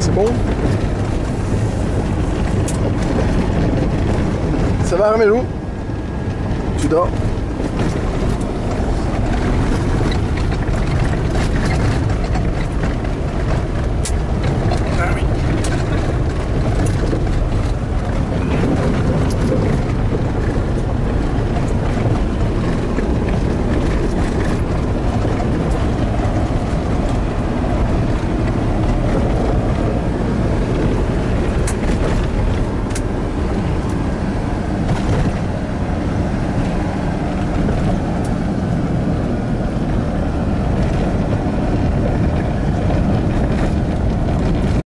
C'est bon? Ça va, Armelou? Tu dors?